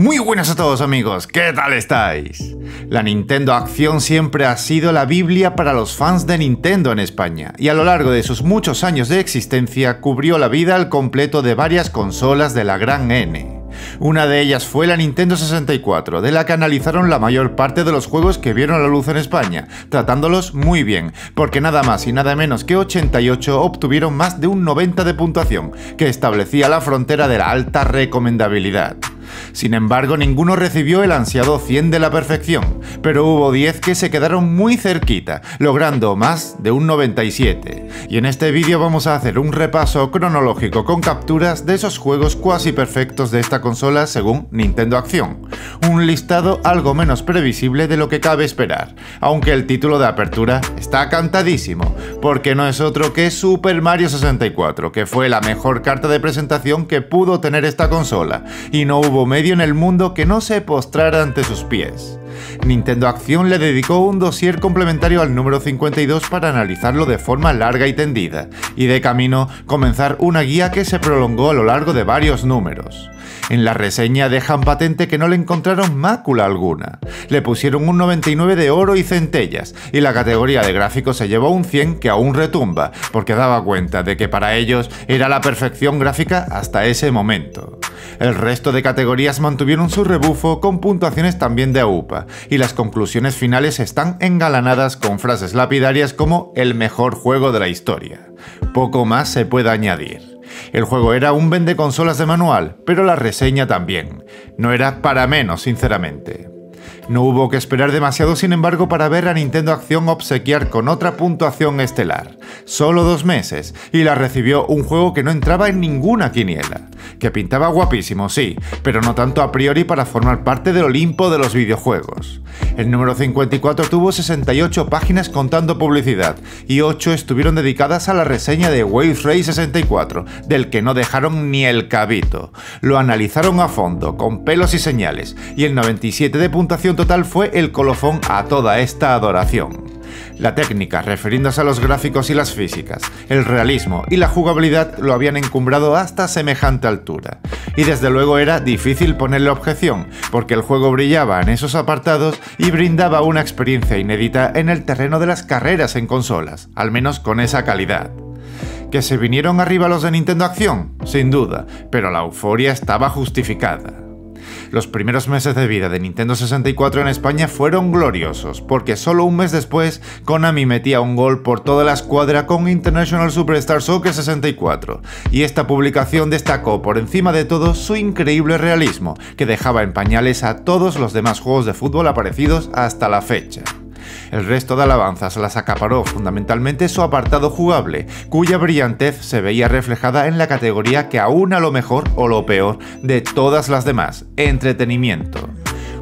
Muy buenas a todos amigos, ¿qué tal estáis? La Nintendo Acción siempre ha sido la Biblia para los fans de Nintendo en España, y a lo largo de sus muchos años de existencia cubrió la vida al completo de varias consolas de la gran N. Una de ellas fue la Nintendo 64, de la que analizaron la mayor parte de los juegos que vieron la luz en España, tratándolos muy bien, porque nada más y nada menos que 88 obtuvieron más de un 90 de puntuación, que establecía la frontera de la alta recomendabilidad. Sin embargo, ninguno recibió el ansiado 100 de la perfección, pero hubo 10 que se quedaron muy cerquita, logrando más de un 97. Y en este vídeo vamos a hacer un repaso cronológico con capturas de esos juegos cuasi perfectos de esta consola según Nintendo Acción. Un listado algo menos previsible de lo que cabe esperar, aunque el título de apertura está cantadísimo, porque no es otro que Super Mario 64, que fue la mejor carta de presentación que pudo tener esta consola, y no hubo medio en el mundo que no se postrara ante sus pies. Nintendo Acción le dedicó un dossier complementario al número 52 para analizarlo de forma larga y tendida, y de camino comenzar una guía que se prolongó a lo largo de varios números. En la reseña dejan patente que no le encontraron mácula alguna. Le pusieron un 99 de oro y centellas, y la categoría de gráficos se llevó un 100 que aún retumba, porque daba cuenta de que para ellos era la perfección gráfica hasta ese momento. El resto de categorías mantuvieron su rebufo con puntuaciones también de AUPA, y las conclusiones finales están engalanadas con frases lapidarias como el mejor juego de la historia. Poco más se puede añadir. El juego era un vende consolas de manual, pero la reseña también. No era para menos, sinceramente. No hubo que esperar demasiado, sin embargo, para ver a Nintendo Acción obsequiar con otra puntuación estelar. Solo dos meses, y la recibió un juego que no entraba en ninguna quiniela. Que pintaba guapísimo, sí, pero no tanto a priori para formar parte del Olimpo de los videojuegos. El número 54 tuvo 68 páginas contando publicidad, y 8 estuvieron dedicadas a la reseña de Wave Race 64, del que no dejaron ni el cabito. Lo analizaron a fondo, con pelos y señales, y el 97 de puntuación total fue el colofón a toda esta adoración. La técnica, refiriéndose a los gráficos y las físicas, el realismo y la jugabilidad lo habían encumbrado hasta semejante altura. Y desde luego era difícil ponerle objeción, porque el juego brillaba en esos apartados y brindaba una experiencia inédita en el terreno de las carreras en consolas, al menos con esa calidad. ¿Que se vinieron arriba los de Nintendo Acción? Sin duda, pero la euforia estaba justificada. Los primeros meses de vida de Nintendo 64 en España fueron gloriosos, porque solo un mes después Konami metía un gol por toda la escuadra con International Superstar Soccer 64, y esta publicación destacó por encima de todo su increíble realismo, que dejaba en pañales a todos los demás juegos de fútbol aparecidos hasta la fecha. El resto de alabanzas las acaparó fundamentalmente su apartado jugable, cuya brillantez se veía reflejada en la categoría que aún a lo mejor o lo peor de todas las demás, entretenimiento.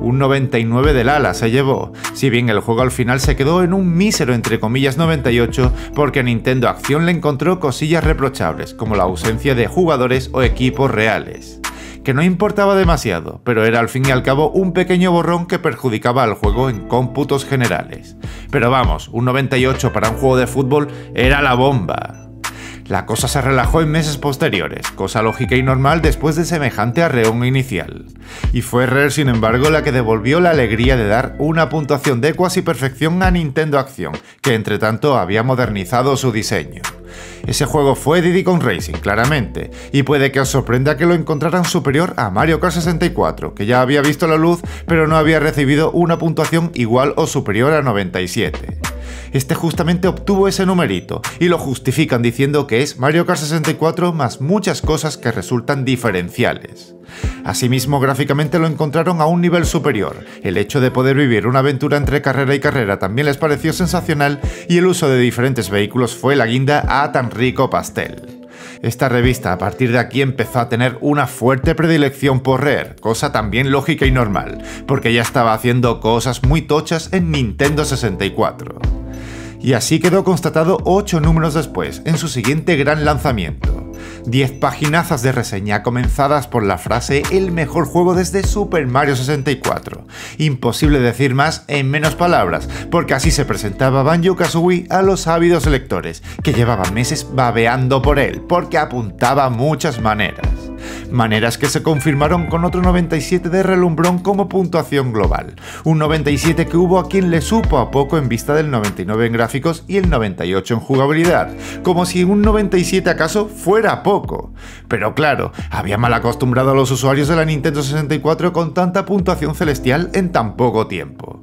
Un 99 del ala se llevó, si bien el juego al final se quedó en un mísero entre comillas 98 porque Nintendo Acción le encontró cosillas reprochables como la ausencia de jugadores o equipos reales que no importaba demasiado, pero era al fin y al cabo un pequeño borrón que perjudicaba al juego en cómputos generales. Pero vamos, un 98 para un juego de fútbol era la bomba. La cosa se relajó en meses posteriores, cosa lógica y normal después de semejante arreón inicial. Y fue Rare, sin embargo, la que devolvió la alegría de dar una puntuación de cuasi perfección a Nintendo Acción, que entre tanto había modernizado su diseño. Ese juego fue Diddy Kong Racing, claramente, y puede que os sorprenda que lo encontraran superior a Mario Kart 64, que ya había visto la luz, pero no había recibido una puntuación igual o superior a 97. Este justamente obtuvo ese numerito, y lo justifican diciendo que es Mario Kart 64 más muchas cosas que resultan diferenciales. Asimismo, gráficamente lo encontraron a un nivel superior. El hecho de poder vivir una aventura entre carrera y carrera también les pareció sensacional y el uso de diferentes vehículos fue la guinda a tan rico pastel. Esta revista a partir de aquí empezó a tener una fuerte predilección por Rare, cosa también lógica y normal, porque ya estaba haciendo cosas muy tochas en Nintendo 64. Y así quedó constatado 8 números después, en su siguiente gran lanzamiento. 10 paginazas de reseña comenzadas por la frase el mejor juego desde Super Mario 64. Imposible decir más en menos palabras, porque así se presentaba Banjo-Kazooie a los ávidos lectores, que llevaban meses babeando por él, porque apuntaba muchas maneras. Maneras que se confirmaron con otro 97 de relumbrón como puntuación global. Un 97 que hubo a quien le supo a poco en vista del 99 en gráficos y el 98 en jugabilidad. Como si un 97 acaso fuera poco. Pero claro, había mal acostumbrado a los usuarios de la Nintendo 64 con tanta puntuación celestial en tan poco tiempo.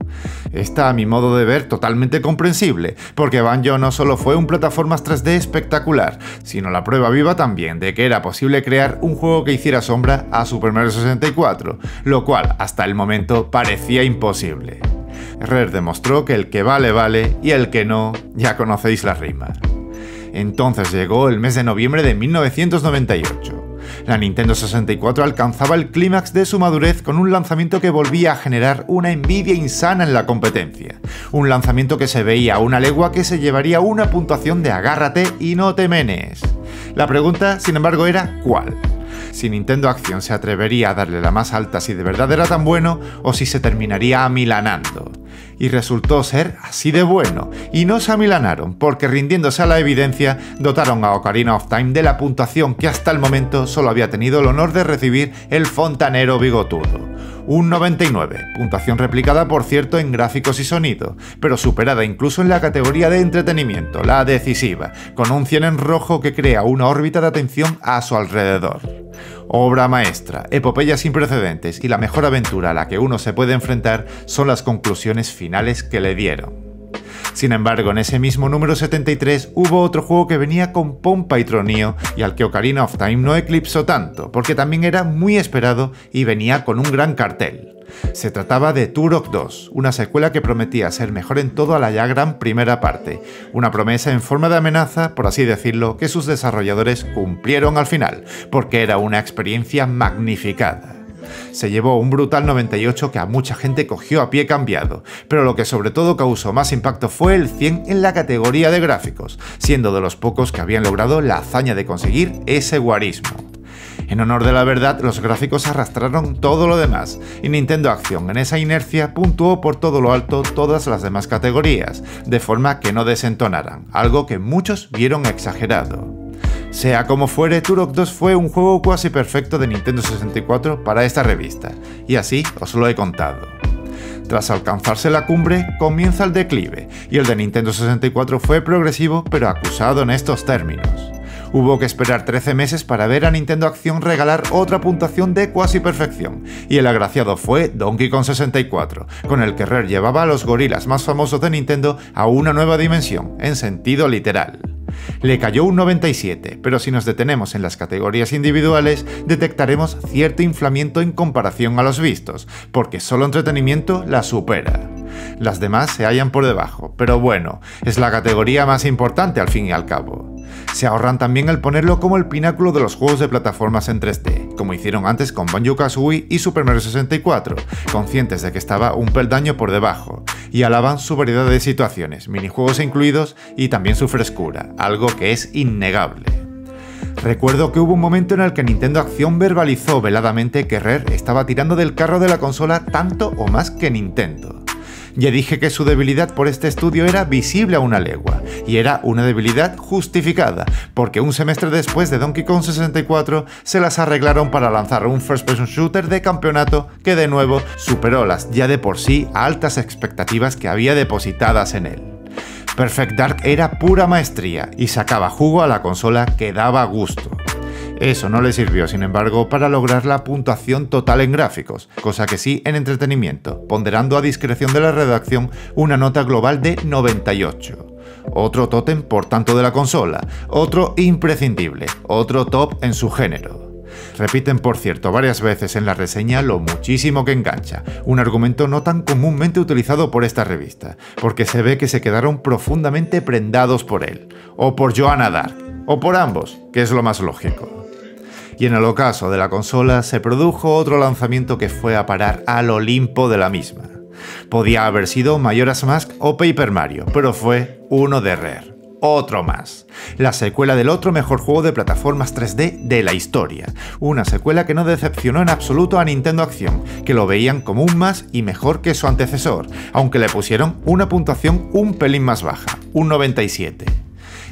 Está a mi modo de ver totalmente comprensible, porque Banjo no solo fue un plataformas 3D espectacular, sino la prueba viva también de que era posible crear un juego que hiciera sombra a Super Mario 64, lo cual hasta el momento parecía imposible. Rare demostró que el que vale vale y el que no, ya conocéis la rima. Entonces llegó el mes de noviembre de 1998 la Nintendo 64 alcanzaba el clímax de su madurez con un lanzamiento que volvía a generar una envidia insana en la competencia. Un lanzamiento que se veía a una legua que se llevaría una puntuación de agárrate y no te menes. La pregunta, sin embargo, era ¿cuál? Si Nintendo Acción se atrevería a darle la más alta si de verdad era tan bueno o si se terminaría amilanando y resultó ser así de bueno, y no se amilanaron, porque rindiéndose a la evidencia, dotaron a Ocarina of Time de la puntuación que hasta el momento solo había tenido el honor de recibir el fontanero bigotudo. Un 99, puntuación replicada por cierto en gráficos y sonido, pero superada incluso en la categoría de entretenimiento, la decisiva, con un 100 en rojo que crea una órbita de atención a su alrededor. Obra maestra, epopeya sin precedentes y la mejor aventura a la que uno se puede enfrentar son las conclusiones finales que le dieron. Sin embargo, en ese mismo número 73 hubo otro juego que venía con pompa y tronío y al que Ocarina of Time no eclipsó tanto, porque también era muy esperado y venía con un gran cartel. Se trataba de Turok 2, una secuela que prometía ser mejor en todo a la ya gran primera parte, una promesa en forma de amenaza, por así decirlo, que sus desarrolladores cumplieron al final, porque era una experiencia magnificada se llevó un brutal 98 que a mucha gente cogió a pie cambiado, pero lo que sobre todo causó más impacto fue el 100 en la categoría de gráficos, siendo de los pocos que habían logrado la hazaña de conseguir ese guarismo. En honor de la verdad, los gráficos arrastraron todo lo demás, y Nintendo Acción en esa inercia puntuó por todo lo alto todas las demás categorías, de forma que no desentonaran, algo que muchos vieron exagerado. Sea como fuere, Turok 2 fue un juego casi perfecto de Nintendo 64 para esta revista, y así os lo he contado. Tras alcanzarse la cumbre, comienza el declive, y el de Nintendo 64 fue progresivo pero acusado en estos términos. Hubo que esperar 13 meses para ver a Nintendo Acción regalar otra puntuación de cuasi perfección, y el agraciado fue Donkey Kong 64, con el que Rare llevaba a los gorilas más famosos de Nintendo a una nueva dimensión, en sentido literal. Le cayó un 97, pero si nos detenemos en las categorías individuales, detectaremos cierto inflamiento en comparación a los vistos, porque solo entretenimiento la supera. Las demás se hallan por debajo, pero bueno, es la categoría más importante al fin y al cabo. Se ahorran también el ponerlo como el pináculo de los juegos de plataformas en 3D, como hicieron antes con Banjo-Kazooie y Super Mario 64, conscientes de que estaba un peldaño por debajo, y alaban su variedad de situaciones, minijuegos incluidos y también su frescura, algo que es innegable. Recuerdo que hubo un momento en el que Nintendo Acción verbalizó veladamente que Rare estaba tirando del carro de la consola tanto o más que Nintendo. Ya dije que su debilidad por este estudio era visible a una legua, y era una debilidad justificada, porque un semestre después de Donkey Kong 64 se las arreglaron para lanzar un first-person shooter de campeonato que de nuevo superó las ya de por sí altas expectativas que había depositadas en él. Perfect Dark era pura maestría y sacaba jugo a la consola que daba gusto. Eso no le sirvió, sin embargo, para lograr la puntuación total en gráficos, cosa que sí en entretenimiento, ponderando a discreción de la redacción una nota global de 98. Otro tótem por tanto de la consola, otro imprescindible, otro top en su género. Repiten, por cierto, varias veces en la reseña lo muchísimo que engancha, un argumento no tan comúnmente utilizado por esta revista, porque se ve que se quedaron profundamente prendados por él, o por Joanna Dark, o por ambos, que es lo más lógico y en el ocaso de la consola se produjo otro lanzamiento que fue a parar al Olimpo de la misma. Podía haber sido Majora's Mask o Paper Mario, pero fue uno de Rare. Otro más. La secuela del otro mejor juego de plataformas 3D de la historia. Una secuela que no decepcionó en absoluto a Nintendo Acción, que lo veían como un más y mejor que su antecesor, aunque le pusieron una puntuación un pelín más baja, un 97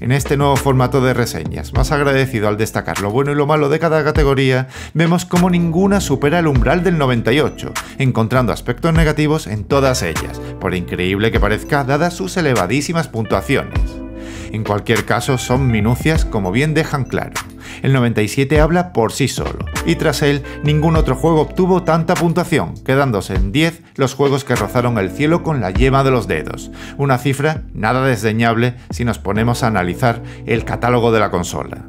En este nuevo formato de reseñas, más agradecido al destacar lo bueno y lo malo de cada categoría, vemos como ninguna supera el umbral del 98, encontrando aspectos negativos en todas ellas, por increíble que parezca dadas sus elevadísimas puntuaciones. En cualquier caso, son minucias como bien dejan claro. El 97 habla por sí solo, y tras él ningún otro juego obtuvo tanta puntuación, quedándose en 10 los juegos que rozaron el cielo con la yema de los dedos, una cifra nada desdeñable si nos ponemos a analizar el catálogo de la consola.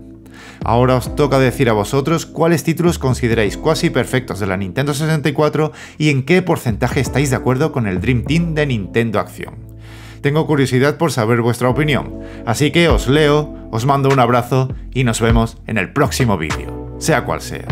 Ahora os toca decir a vosotros cuáles títulos consideráis cuasi perfectos de la Nintendo 64 y en qué porcentaje estáis de acuerdo con el Dream Team de Nintendo Acción. Tengo curiosidad por saber vuestra opinión, así que os leo, os mando un abrazo y nos vemos en el próximo vídeo, sea cual sea.